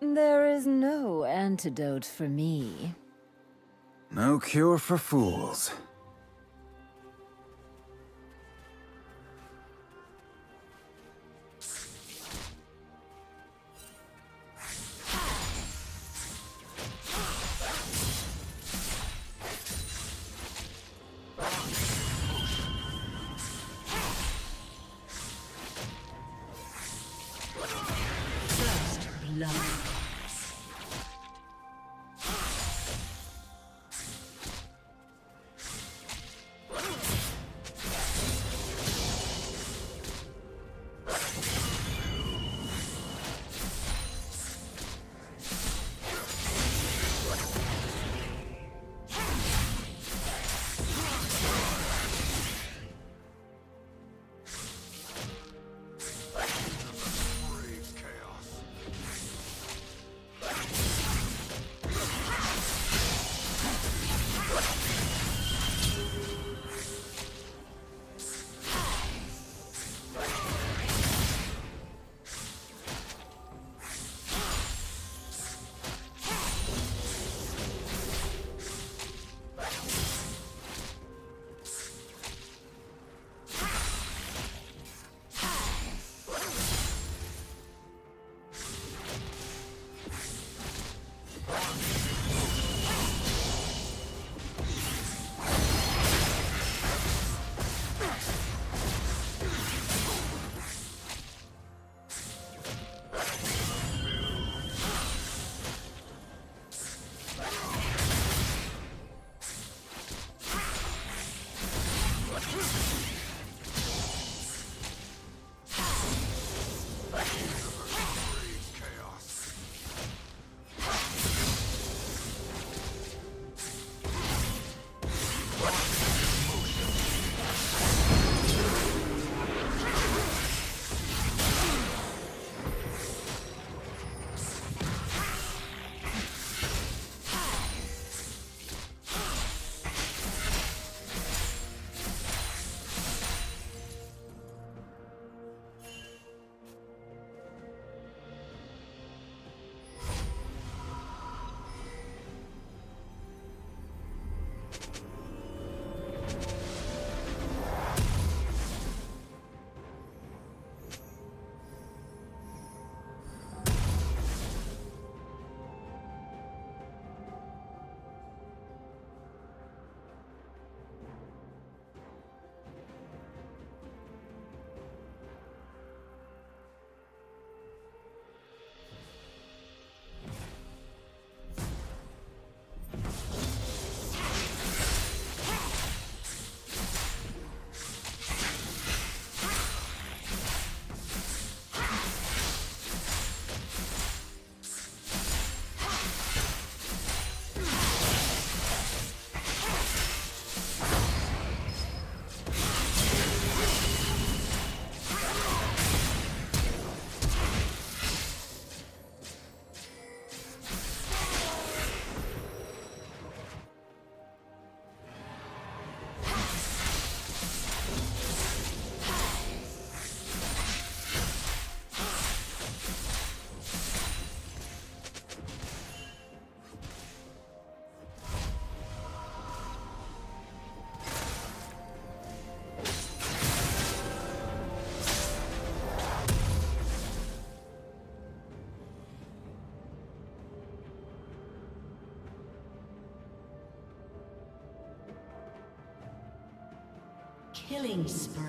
There is no antidote for me. No cure for fools. Killing spree.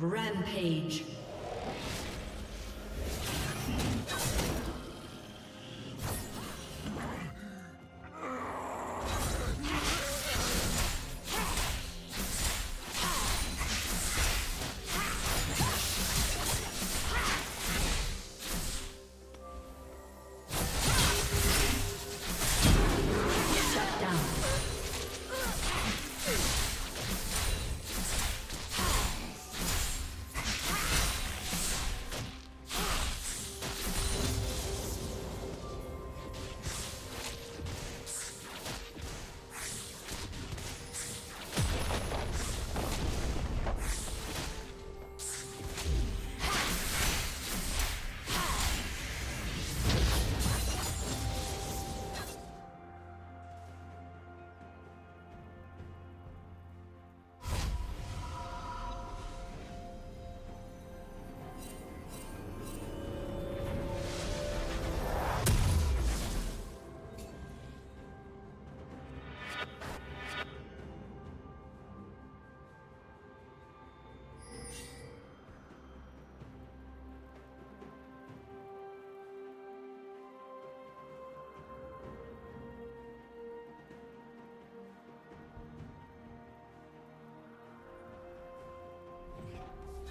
Rampage.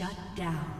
Shut down.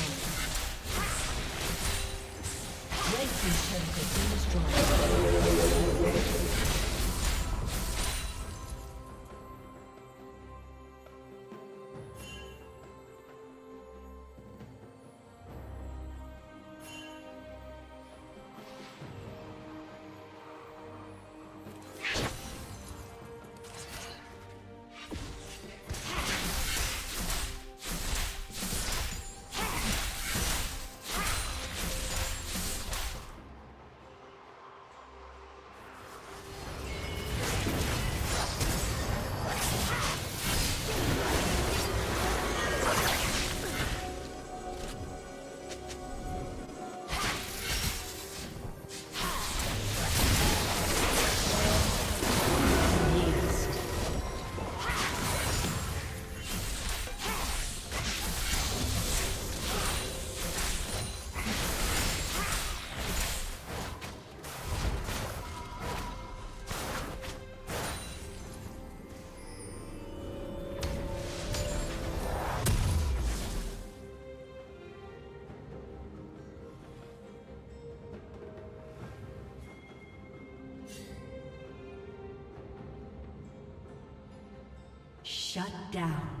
Shut down.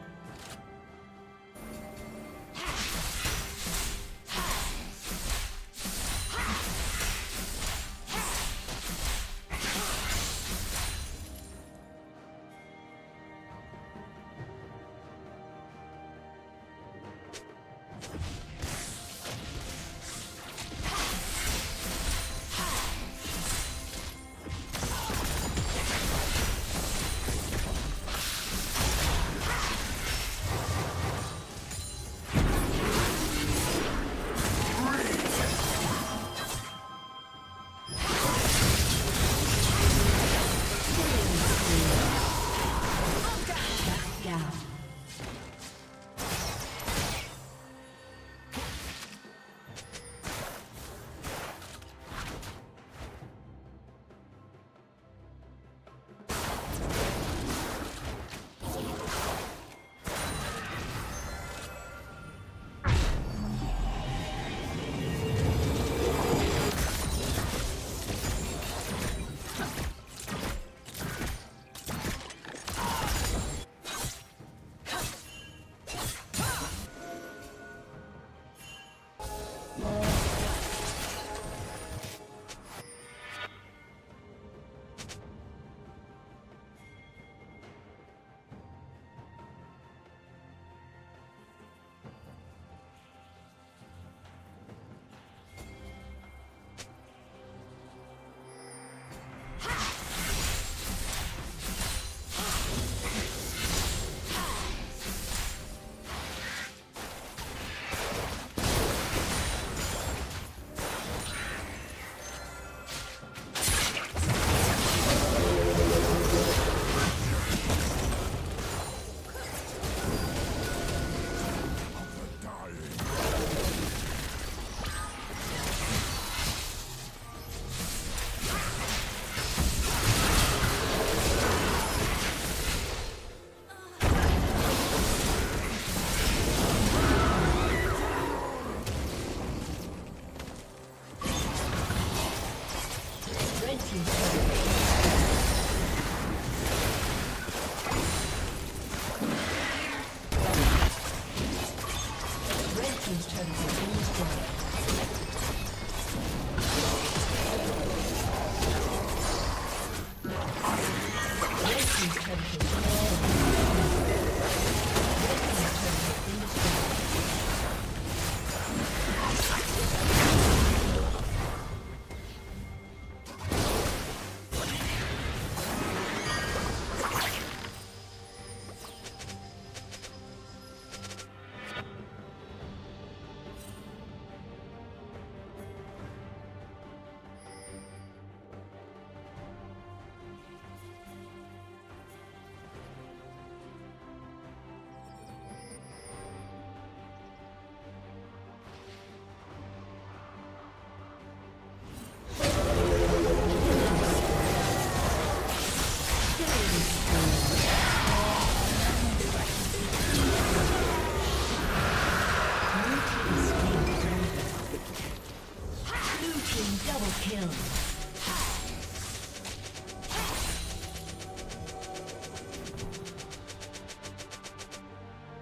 Kill.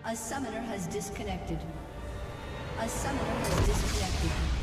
A summoner has disconnected. A summoner has disconnected.